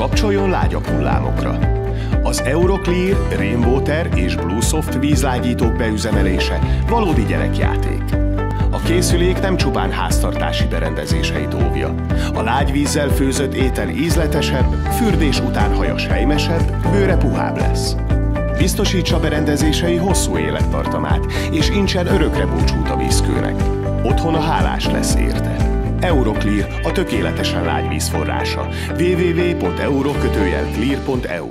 Kapcsoljon lágyabb hullámokra. Az Euroclear, Rainwater és Bluesoft vízlágyítók beüzemelése valódi gyerekjáték. A készülék nem csupán háztartási berendezéseit óvja. A lágyvízzel főzött étel ízletesebb, fürdés után hajas helymesebb, bőre puhább lesz. Biztosítsa berendezései hosszú élettartamát, és incsen örökre búcsút a vízkőnek. Otthona hálás lesz érte. Euroclear a tökéletesen lágy vízforrása. www.euro-clear.eu